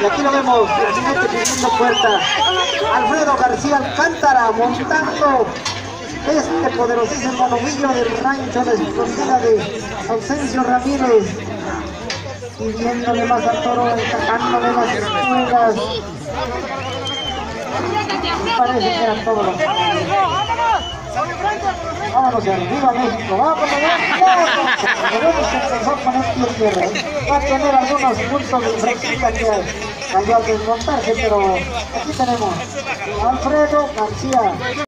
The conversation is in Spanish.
Y aquí lo vemos, el siguiente segunda puerta. Alfredo García Alcántara montando este poderosísimo novillo del rancho de escondida de Ausencio Ramírez. Pidiéndole más al toro, sacándole las espuelas. Parece que eran todos los Vámonos arriba México, vámonos Debemos empezar con pie tierra. Va a tener algunos puntos de fresquita que cayó al desmontarse, pero aquí tenemos Alfredo García.